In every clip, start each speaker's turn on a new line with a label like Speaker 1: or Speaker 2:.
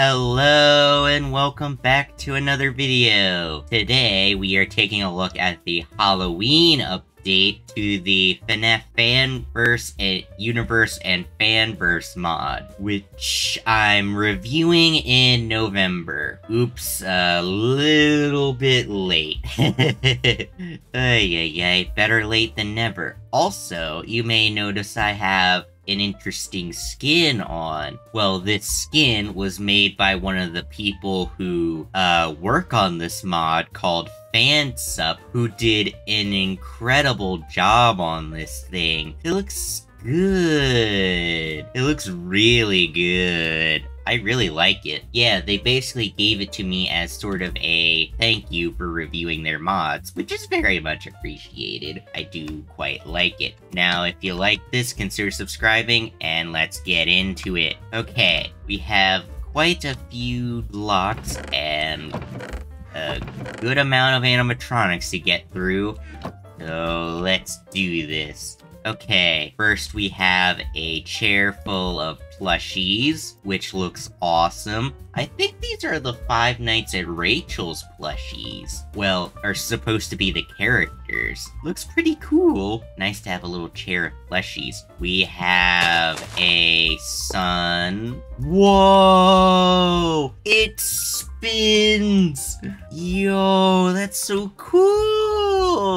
Speaker 1: Hello and welcome back to another video. Today we are taking a look at the Halloween update to the FNAF Fanverse and Universe and Fanverse mod, which I'm reviewing in November. Oops, a little bit late. ay, ay, better late than never. Also, you may notice I have an interesting skin on. Well, this skin was made by one of the people who uh, work on this mod called Fansup, who did an incredible job on this thing. It looks good. It looks really good. I really like it. Yeah, they basically gave it to me as sort of a thank you for reviewing their mods, which is very much appreciated. I do quite like it. Now, if you like this, consider subscribing, and let's get into it. Okay, we have quite a few blocks and a good amount of animatronics to get through. So let's do this. Okay, first we have a chair full of plushies, which looks awesome. I think these are the Five Nights at Rachel's plushies. Well, are supposed to be the characters. Looks pretty cool. Nice to have a little chair of plushies. We have a sun. Whoa! It spins! Yo, that's so cool!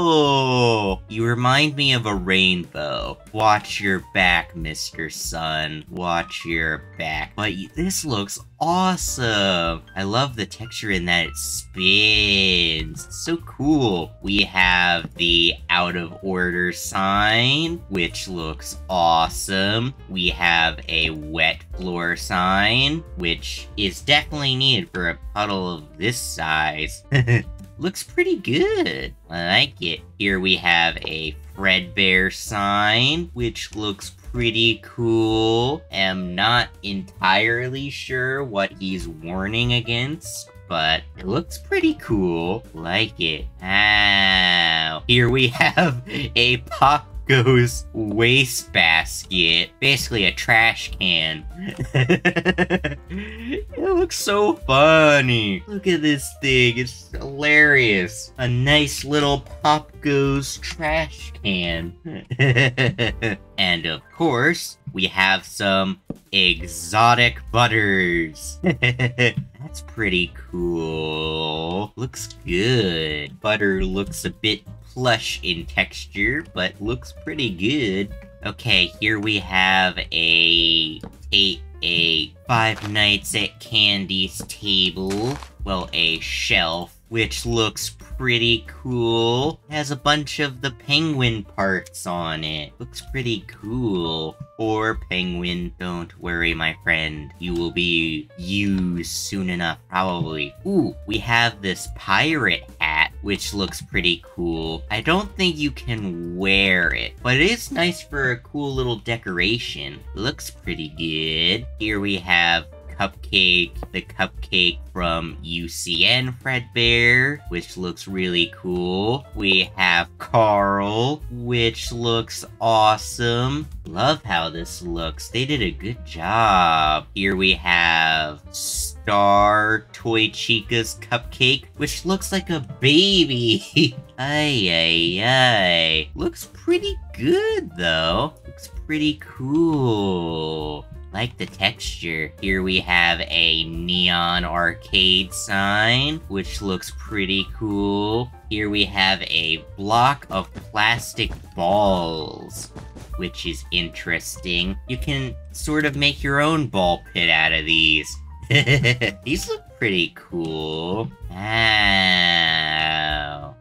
Speaker 1: You remind me of a rainbow. Watch your back, Mr. Sun. Watch your back. But this looks awesome! I love the texture in that it spins. It's so cool. We have the out of order sign, which looks awesome. We have a wet floor sign, which is definitely needed for a puddle of this size. looks pretty good. I like it. Here we have a Fredbear sign, which looks pretty cool. Am not entirely sure what he's warning against, but it looks pretty cool. Like it. Ow. Here we have a Pop Goes waste basket, Basically a trash can. it looks so funny. Look at this thing. It's hilarious. A nice little Pop Goes trash can. and of course, we have some exotic butters. That's pretty cool. Looks good. Butter looks a bit plush in texture, but looks pretty good. Okay, here we have a, a, a Five Nights at Candy's table. Well, a shelf, which looks pretty cool. Has a bunch of the penguin parts on it. Looks pretty cool. Poor penguin. Don't worry, my friend. You will be used soon enough, probably. Ooh, we have this pirate hat, which looks pretty cool. I don't think you can wear it, but it is nice for a cool little decoration. Looks pretty good. Here we have Cupcake, the cupcake from UCN Fredbear, which looks really cool. We have Carl, which looks awesome. Love how this looks. They did a good job. Here we have Star Toy Chica's cupcake, which looks like a baby. ay, ay, ay. Looks pretty good, though. Looks pretty cool like the texture. Here we have a neon arcade sign, which looks pretty cool. Here we have a block of plastic balls, which is interesting. You can sort of make your own ball pit out of these. these look pretty cool. Wow.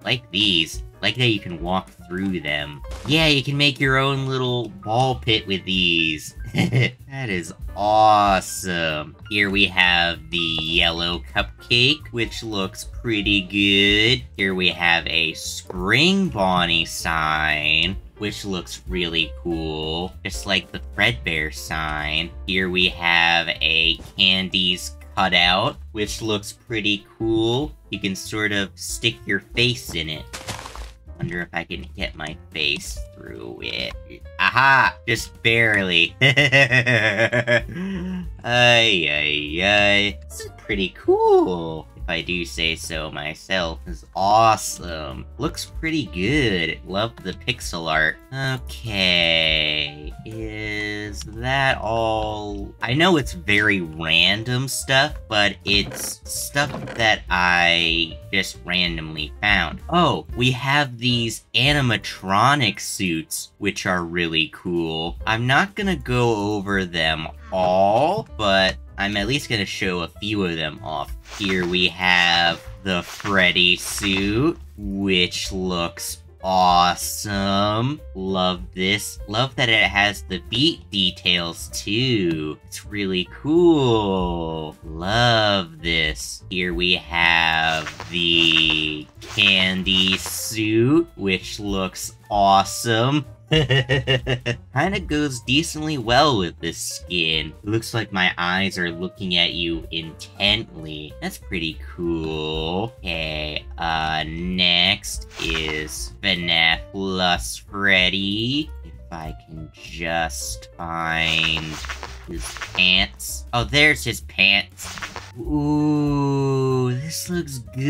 Speaker 1: Like these. Like that you can walk through them. Yeah, you can make your own little ball pit with these. that is awesome. Here we have the yellow cupcake, which looks pretty good. Here we have a spring Bonnie sign, which looks really cool, just like the Fredbear sign. Here we have a Candy's cutout, which looks pretty cool. You can sort of stick your face in it. Wonder if I can hit my face through it. Aha! Just barely. ay, ay, ay. This is pretty cool. I do say so myself. Is awesome. Looks pretty good. Love the pixel art. Okay. Is that all? I know it's very random stuff, but it's stuff that I just randomly found. Oh, we have these animatronic suits, which are really cool. I'm not gonna go over them all, but I'm at least gonna show a few of them off. Here we have the Freddy suit, which looks awesome. Love this. Love that it has the beat details too. It's really cool. Love this. Here we have the candy suit, which looks awesome. Kinda goes decently well with this skin. Looks like my eyes are looking at you intently. That's pretty cool. Okay, uh, next is FNAF Plus Freddy. If I can just find his pants. Oh, there's his pants. Ooh, this looks good.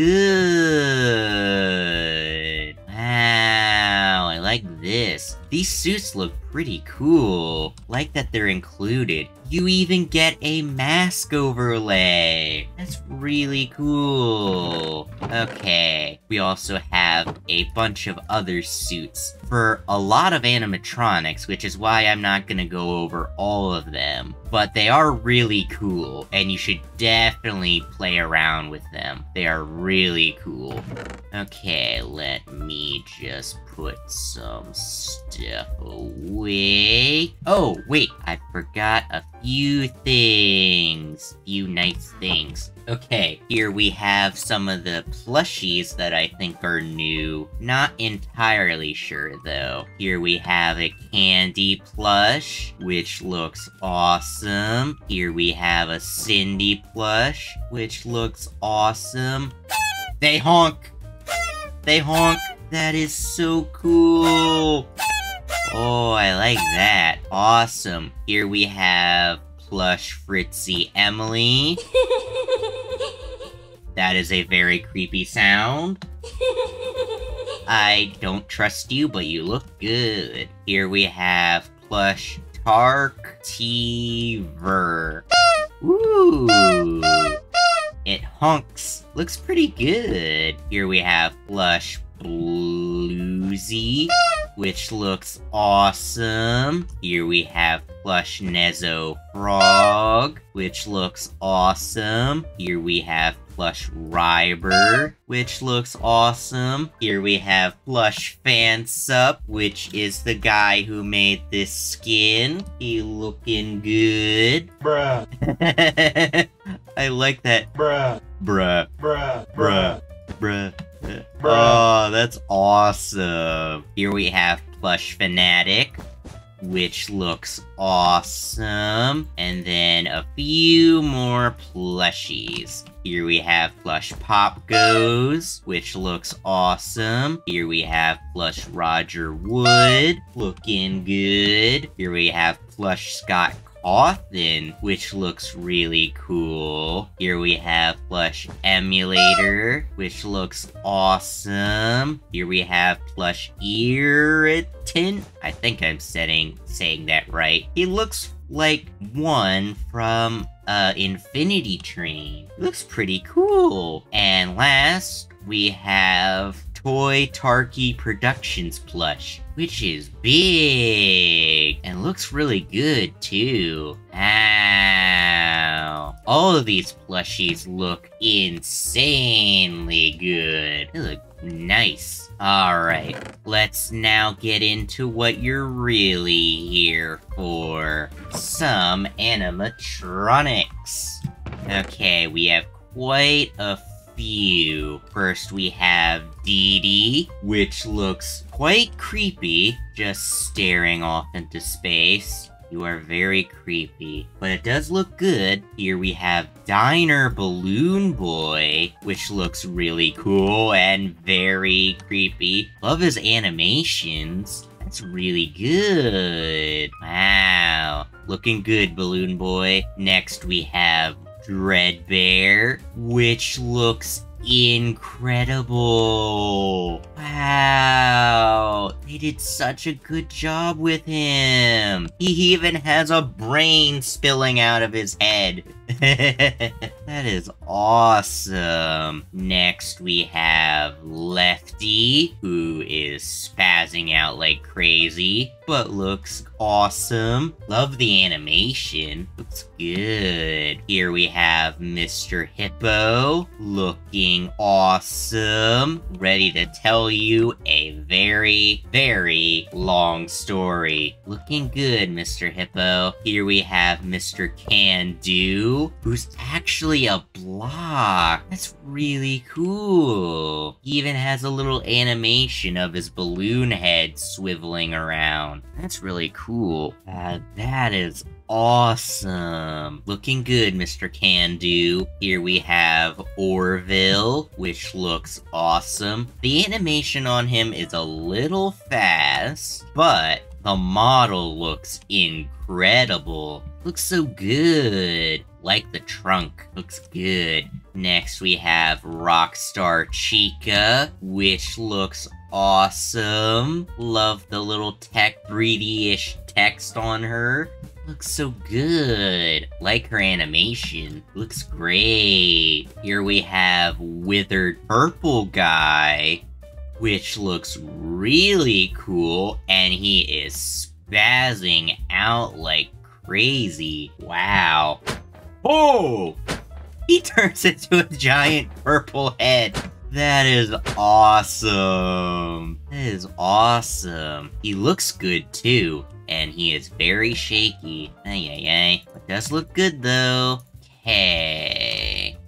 Speaker 1: Wow, I like this. These suits look pretty cool. Like that they're included. You even get a mask overlay. That's really cool. Okay, we also have a bunch of other suits for a lot of animatronics, which is why I'm not gonna go over all of them. But they are really cool, and you should definitely play around with them. They are really cool. Okay, let me just put some stuff away. Oh, wait, I forgot a few things. Few nice things. Okay, here we have some of the plushies that I think are new. Not entirely sure, though. Here we have a candy plush, which looks awesome. Here we have a Cindy plush, which looks awesome. They honk! They honk! That is so cool! Oh, I like that. Awesome. Here we have plush Fritzy Emily. that is a very creepy sound. I don't trust you, but you look good. Here we have plush Tark Ver. Ooh. It honks. Looks pretty good. Here we have plush Bluesy, which looks awesome. Here we have plush Nezo Frog, which looks awesome. Here we have plush Ryber, which looks awesome. Here we have plush Fansup, which is the guy who made this skin. He looking good.
Speaker 2: Bruh,
Speaker 1: I like that.
Speaker 2: bruh,
Speaker 1: Bruh.
Speaker 2: bruh,
Speaker 1: Bruh.
Speaker 2: Bruh.
Speaker 1: Bruh.
Speaker 2: Bruh.
Speaker 1: Oh, that's awesome. Here we have Plush Fanatic, which looks awesome. And then a few more plushies. Here we have Plush Pop Goes, which looks awesome. Here we have Plush Roger Wood, looking good. Here we have Plush Scott Cawthon, which looks really cool. Here we have Plush Emulator, which looks awesome. Here we have Plush Irritant. I think I'm setting, saying that right. He looks like one from uh, Infinity Train. Looks pretty cool. And last, we have Toy Tarky Productions plush, which is big and looks really good too. Wow. All of these plushies look insanely good. They look nice. Alright, let's now get into what you're really here for. Some animatronics. Okay, we have quite a few. First, we have Dee Dee, which looks quite creepy, just staring off into space. You are very creepy. But it does look good. Here we have Diner Balloon Boy, which looks really cool and very creepy. Love his animations. That's really good. Wow. Looking good, Balloon Boy. Next we have Dreadbear, which looks incredible. Wow. They did such a good job with him. He even has a brain spilling out of his head. that is awesome. Next, we have Lefty, who is spazzing out like crazy, but looks awesome. Love the animation. Looks good. Here we have Mr. Hippo, looking awesome. Ready to tell you a very, very long story. Looking good, Mr. Hippo. Here we have Mr. Can Do, who's actually a block. That's really cool. He even has a little animation of his balloon head swiveling around. That's really cool. Uh, that is awesome. Looking good, Mr. Can Do. Here we have Orville, which looks awesome. The animation on him is a little fast, but the model looks incredible. Looks so good. Like the trunk. Looks good. Next we have Rockstar Chica, which looks awesome. Love the little tech breedy-ish text on her. Looks so good. Like her animation. Looks great. Here we have Withered Purple Guy, which looks really cool, and he is spazzing out like crazy. Wow. Oh! He turns into a giant purple head. That is awesome. That is awesome. He looks good too, and he is very shaky. Ay ay ay. But does look good though. Okay.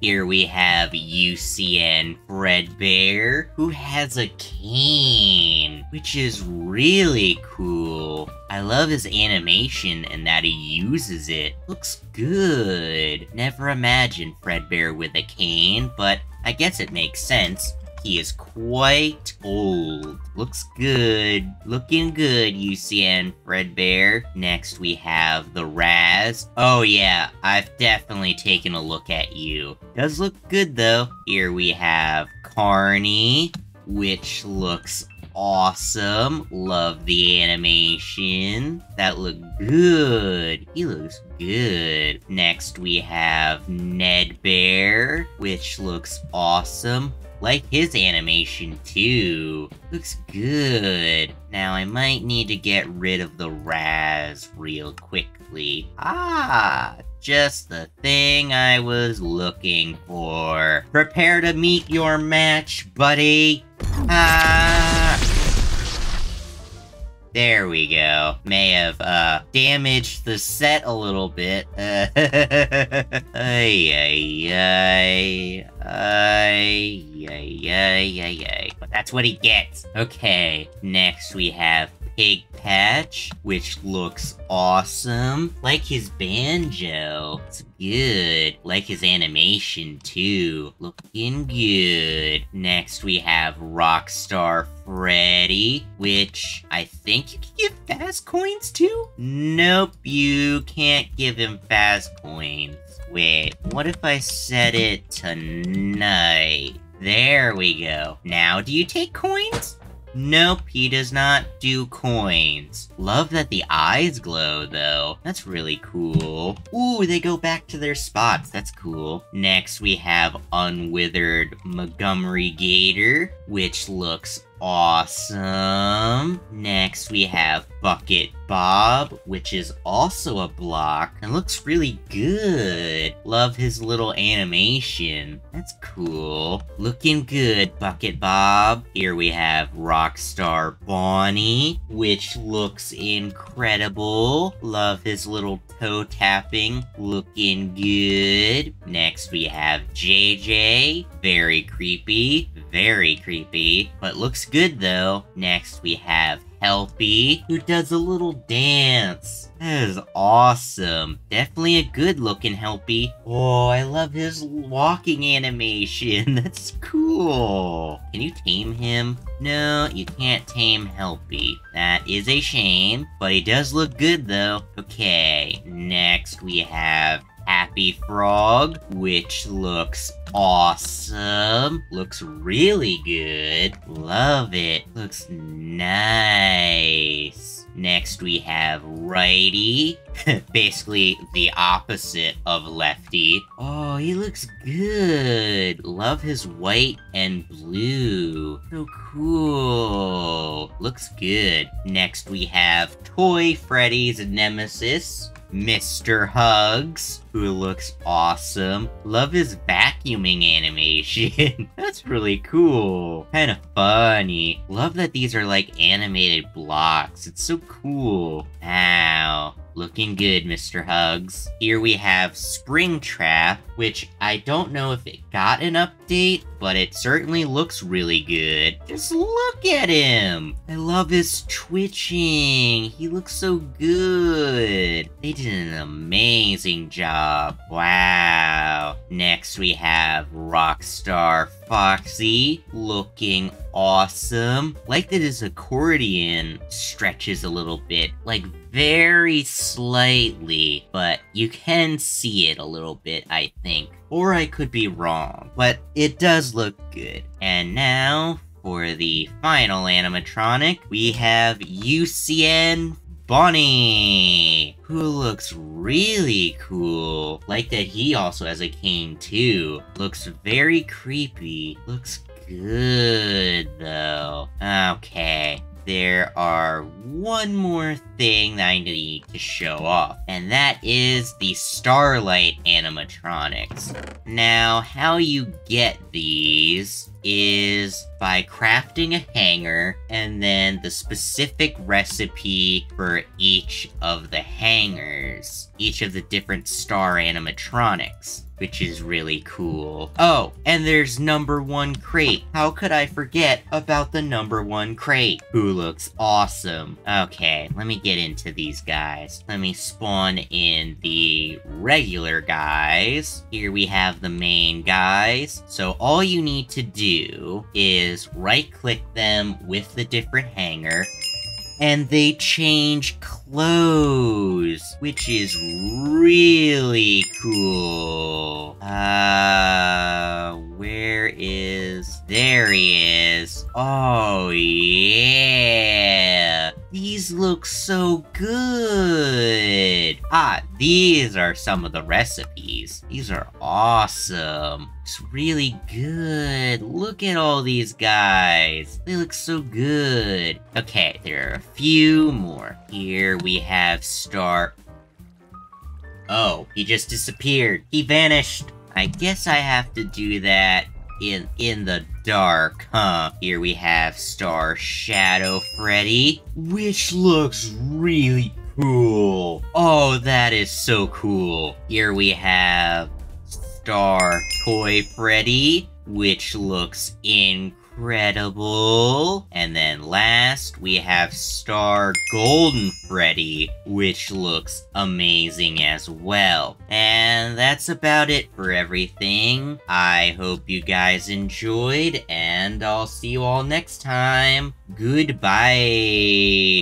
Speaker 1: Here we have UCN Fredbear, who has a cane, which is really cool. I love his animation and that he uses it. Looks good. Never imagined Fredbear with a cane, but I guess it makes sense. He is quite old. Looks good. Looking good, UCN Fredbear. Next, we have the Rat. Oh yeah, I've definitely taken a look at you. Does look good though. Here we have Carney, which looks awesome. Love the animation. That looked good. He looks good. Next, we have Nedd Bear, which looks awesome. Like his animation too. Looks good. Now I might need to get rid of the Rat real quickly. Ah, just the thing I was looking for. Prepare to meet your match, buddy. Ah. There we go. May have, uh, damaged the set a little bit. ay, ay, ay. Ay, ay, ay, ay, ay. But that's what he gets. Okay, next we have Pig Patch, which looks awesome. Like his banjo. It's good. Like his animation, too. Looking good. Next, we have Rockstar Freddy, which I think you can give Faz Coins to? Nope, you can't give him Faz Coins. Wait, what if I set it to night? There we go. Now do you take coins? Nope, he does not do coins. Love that the eyes glow, though. That's really cool. Ooh, they go back to their spots. That's cool. Next, we have Unwithered Montgomery Gator, which looks awesome. Next, we have Bucket Bob, which is also a block and looks really good. Love his little animation. That's cool. Looking good, Bucket Bob. Here we have Rockstar Bonnie, which looks incredible. Love his little toe tapping. Looking good. Next, we have JJ. Very creepy. Very creepy. But looks good, though. Next, we have Helpy, who does a little dance. That is awesome. Definitely a good looking Helpy. Oh, I love his walking animation. That's cool. Can you tame him? No, you can't tame Helpy. That is a shame, but he does look good though. Okay, next we have Happy Frog, which looks awesome. Looks really good. Love it. Looks nice. Next we have Righty. Basically the opposite of Lefty. Oh, he looks good. Love his white and blue. So cool. Looks good. Next we have Toy Freddy's Nemesis. Mr. Hugs, who looks awesome. Love his vacuuming animation. That's really cool. Kind of funny. Love that these are like animated blocks. It's so cool. Wow. Looking good, Mr. Hugs. Here we have Springtrap, which I don't know if it got an update, but it certainly looks really good. Just look at him! I love his twitching. He looks so good. They did an amazing job. Wow. Next we have Rockstar Foxy, looking awesome. Like that his accordion stretches a little bit, like very slightly, but you can see it a little bit, I think. Or I could be wrong, but it does look good. And now, for the final animatronic, we have UCN Bonnie, who looks really cool. Like that he also has a cane too. Looks very creepy. Looks good though. Okay, there are one more thing that I need to show off, and that is the Starlight animatronics. Now, how you get these is by crafting a hanger and then the specific recipe for each of the hangers, each of the different star animatronics which is really cool. Oh, and there's number one crate. How could I forget about the number one crate? Who looks awesome. Okay, let me get into these guys. Let me spawn in the regular guys. Here we have the main guys. So all you need to do is right click them with the different hanger and they change clothes, which is really cool. Oh, yeah. These look so good. Ah, these are some of the recipes. These are awesome. It's really good. Look at all these guys. They look so good. Okay, there are a few more. Here we have Star... Oh, he just disappeared. He vanished. I guess I have to do that in in the dark, huh? Here we have Star Shadow Freddy, which looks really cool. Oh, that is so cool. Here we have Star Toy Freddy, which looks incredible incredible. And then last, we have Star Golden Freddy, which looks amazing as well. And that's about it for everything. I hope you guys enjoyed, and I'll see you all next time. Goodbye.